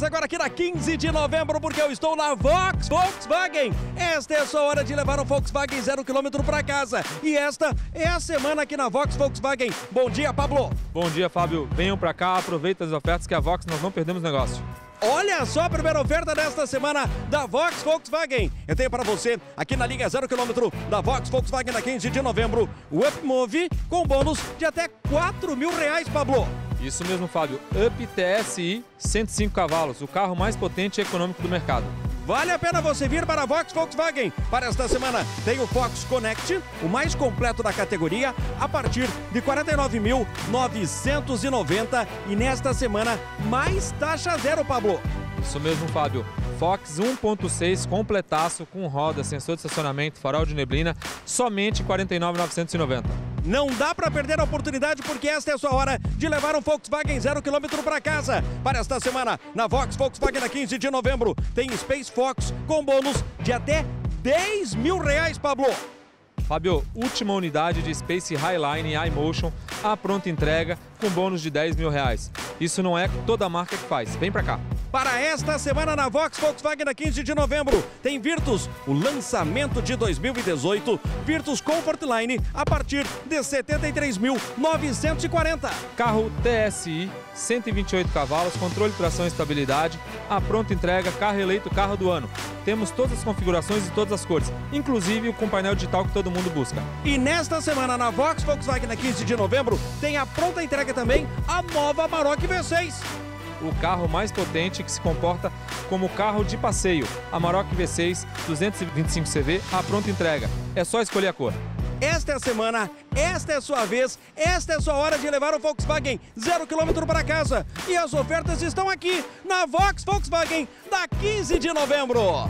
Começa agora aqui na 15 de novembro, porque eu estou na Vox Volkswagen. Esta é a sua hora de levar um Volkswagen zero quilômetro para casa. E esta é a semana aqui na Vox Volkswagen. Bom dia, Pablo. Bom dia, Fábio. Venham para cá, aproveita as ofertas que a Vox nós não perdemos negócio. Olha só a primeira oferta desta semana da Vox Volkswagen. Eu tenho para você, aqui na Liga Zero Quilômetro da Vox Volkswagen, na 15 de novembro, o Upmove com bônus de até 4 mil reais, Pablo. Isso mesmo, Fábio. Up TSI 105 cavalos, o carro mais potente e econômico do mercado. Vale a pena você vir para a Vox Volkswagen. Para esta semana tem o Fox Connect, o mais completo da categoria, a partir de 49.990 e nesta semana mais taxa zero, Pablo. Isso mesmo, Fábio. Fox 1.6 completaço com roda, sensor de estacionamento, farol de neblina, somente 49.990. Não dá para perder a oportunidade porque esta é a sua hora de levar um Volkswagen zero quilômetro para casa. Para esta semana, na Vox Volkswagen, na 15 de novembro, tem Space Fox com bônus de até 10 mil reais, Pablo. Fábio, última unidade de Space Highline iMotion, a pronta entrega, com bônus de 10 mil reais. Isso não é toda marca que faz. Vem pra cá. Para esta semana na Vox Volkswagen, na 15 de novembro, tem Virtus, o lançamento de 2018, Virtus Comfort Line, a partir de 73.940. Carro TSI, 128 cavalos, controle, tração e estabilidade, a pronta entrega, carro eleito carro do ano. Temos todas as configurações e todas as cores, inclusive com painel digital que todo mundo busca. E nesta semana na Vox Volkswagen, na 15 de novembro, tem a pronta entrega também a nova Maroc V6 o carro mais potente que se comporta como carro de passeio. Amarok V6 225 CV, a pronta entrega. É só escolher a cor. Esta é a semana, esta é a sua vez, esta é a sua hora de levar o Volkswagen zero quilômetro para casa. E as ofertas estão aqui na Vox Volkswagen da 15 de novembro.